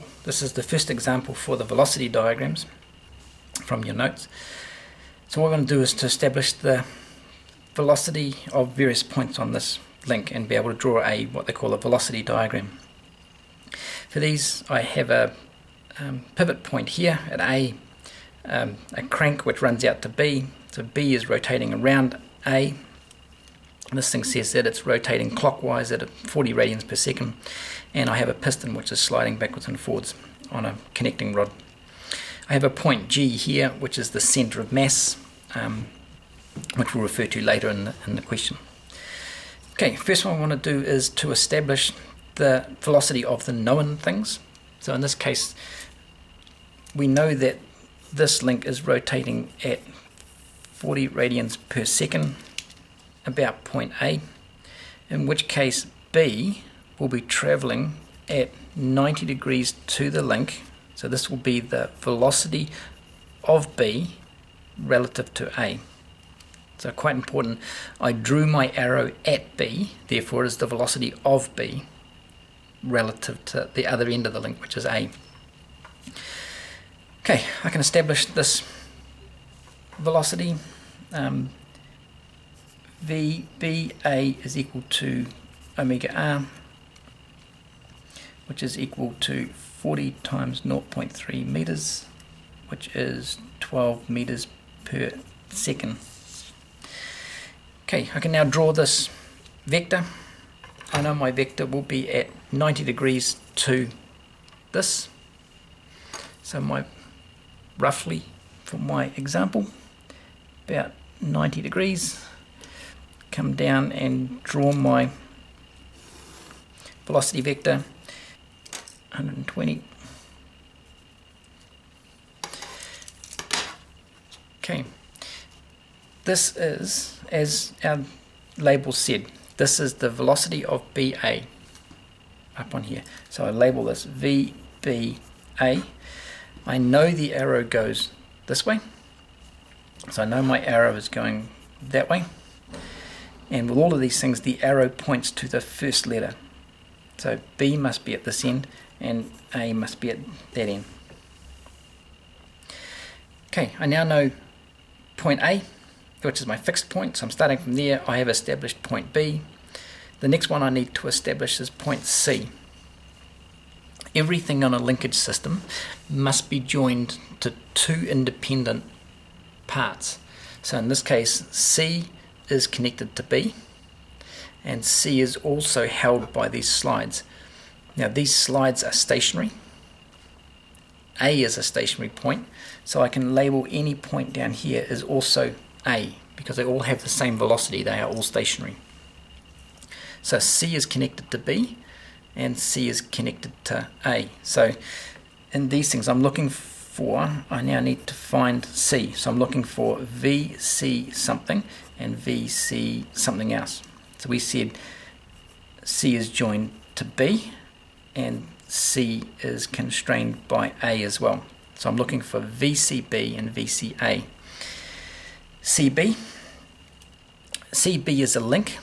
example. This is the first example for the velocity diagrams from your notes. So what we're going to do is to establish the velocity of various points on this link and be able to draw a what they call a velocity diagram. For these I have a um, pivot point here at A, um, a crank which runs out to B, so B is rotating around A. This thing says that it's rotating clockwise at 40 radians per second and I have a piston which is sliding backwards and forwards on a connecting rod. I have a point G here which is the center of mass um, which we'll refer to later in the, in the question. Okay, first one I want to do is to establish the velocity of the known things. So in this case, we know that this link is rotating at 40 radians per second about point A, in which case B will be traveling at 90 degrees to the link. So this will be the velocity of B relative to A. So quite important, I drew my arrow at B, therefore it is the velocity of B relative to the other end of the link, which is A. Okay, I can establish this velocity. Um, VBA is equal to omega R, which is equal to 40 times 0.3 meters, which is 12 meters per second. Okay, I can now draw this vector. I know my vector will be at 90 degrees to this. So my roughly for my example about 90 degrees come down and draw my velocity vector 120 okay this is as our label said, this is the velocity of BA up on here. So I label this VBA. I know the arrow goes this way. So I know my arrow is going that way. And with all of these things, the arrow points to the first letter. So B must be at this end and A must be at that end. Okay, I now know point A which is my fixed point. So I'm starting from there. I have established point B. The next one I need to establish is point C. Everything on a linkage system must be joined to two independent parts. So in this case, C is connected to B, and C is also held by these slides. Now these slides are stationary. A is a stationary point, so I can label any point down here as also a because they all have the same velocity, they are all stationary. So C is connected to B and C is connected to A. So in these things I'm looking for, I now need to find C. So I'm looking for VC something and VC something else. So we said C is joined to B and C is constrained by A as well. So I'm looking for VCB and VCA. CB. CB is a link.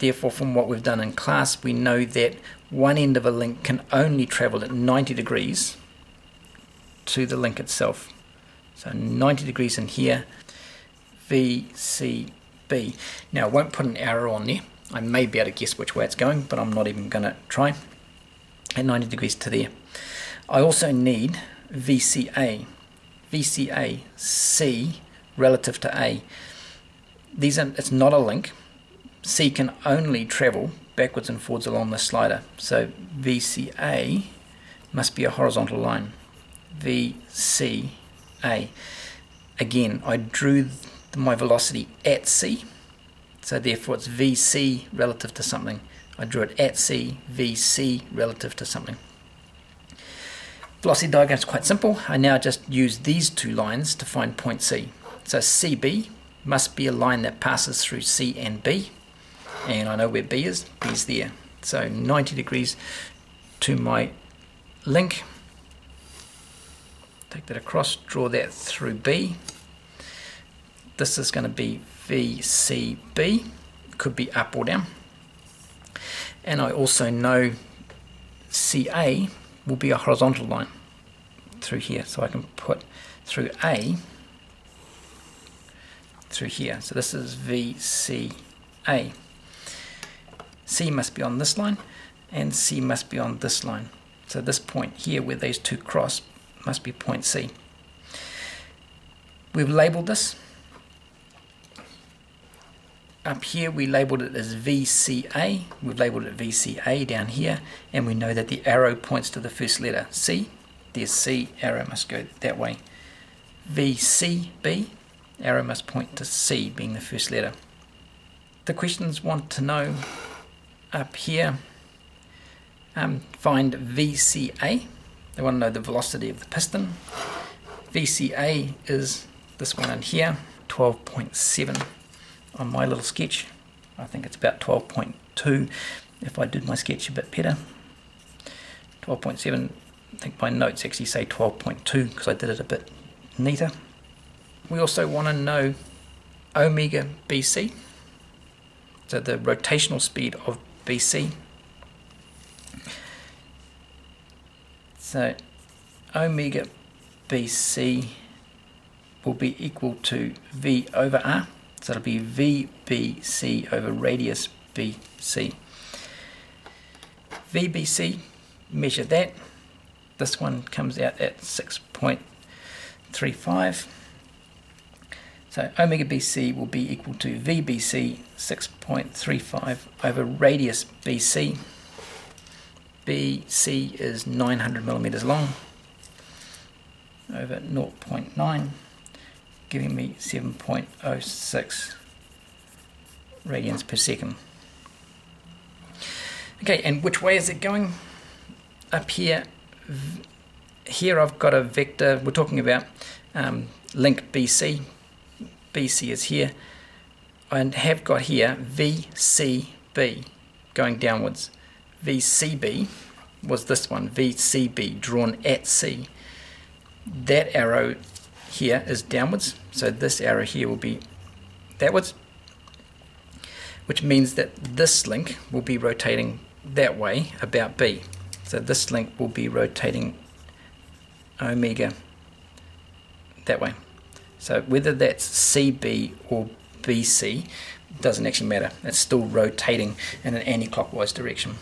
Therefore, from what we've done in class, we know that one end of a link can only travel at 90 degrees to the link itself. So 90 degrees in here, VCB. Now, I won't put an arrow on there. I may be able to guess which way it's going, but I'm not even going to try. At 90 degrees to there. I also need VCA. VCA, C relative to A. These are, it's not a link. C can only travel backwards and forwards along the slider. So VCA must be a horizontal line. VCA. Again, I drew my velocity at C, so therefore it's VC relative to something. I drew it at C, VC relative to something. Velocity diagram is quite simple. I now just use these two lines to find point C. So CB must be a line that passes through C and B. And I know where B is. B is there. So 90 degrees to my link. Take that across, draw that through B. This is going to be VCB. Could be up or down. And I also know CA will be a horizontal line through here. So I can put through A through here. So this is VCA. C must be on this line and C must be on this line. So this point here where these two cross must be point C. We've labeled this. Up here we labeled it as VCA. We've labeled it VCA down here and we know that the arrow points to the first letter C. There's C, arrow must go that way. VCB, arrow must point to C being the first letter. The questions want to know up here, um, find VCA. They want to know the velocity of the piston. VCA is this one in here, 12.7 on my little sketch. I think it's about 12.2 if I did my sketch a bit better. 12.7, I think my notes actually say 12.2 because I did it a bit neater. We also want to know omega BC, so the rotational speed of BC. So omega BC will be equal to V over R. So it'll be VBC over radius BC. VBC, measure that. This one comes out at 6.35. So omega BC will be equal to VBC 6.35 over radius BC. BC is 900 millimeters long over 0.9 giving me 7.06 radians per second. Okay, and which way is it going? Up here, here I've got a vector, we're talking about um, link BC. BC is here. I have got here VCB going downwards. VCB was this one, VCB drawn at C. That arrow here is downwards, so this arrow here will be downwards, which means that this link will be rotating that way about B. So this link will be rotating omega that way. So whether that's CB or BC doesn't actually matter. It's still rotating in an anti-clockwise direction.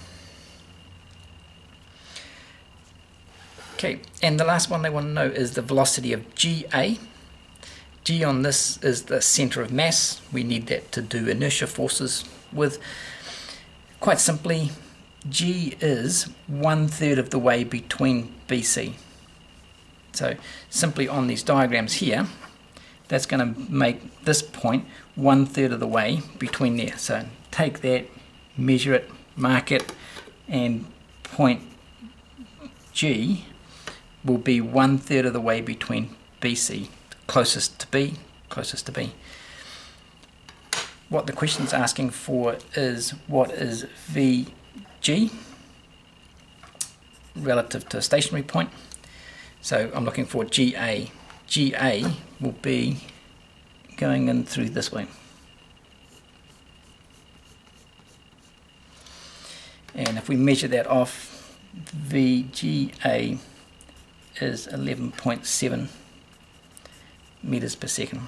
Okay, and the last one they want to know is the velocity of GA. G on this is the center of mass. We need that to do inertia forces with. Quite simply, G is one third of the way between BC. So simply on these diagrams here, that's going to make this point one third of the way between there. So take that, measure it, mark it, and point G will be one third of the way between BC, closest to B, closest to B. What the question is asking for is what is VG relative to a stationary point. So I'm looking for GA. GA will be going in through this way. And if we measure that off, VGA is 11.7 meters per second.